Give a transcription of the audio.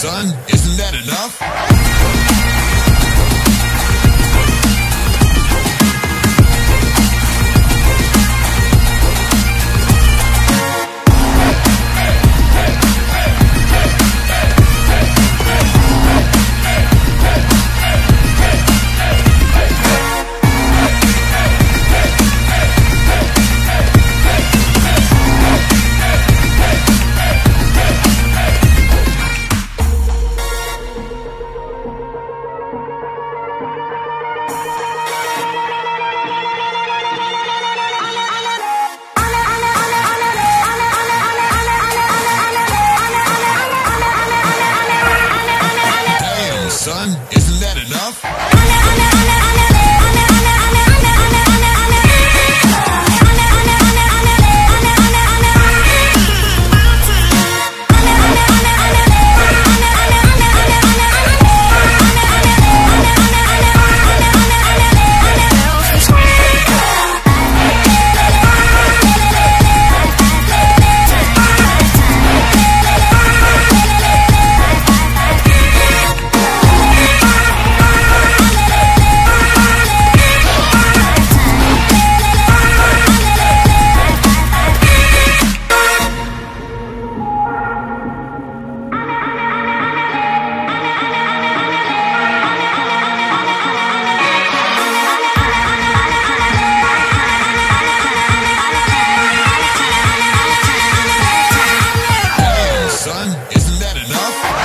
son, isn't that enough? Isn't that enough?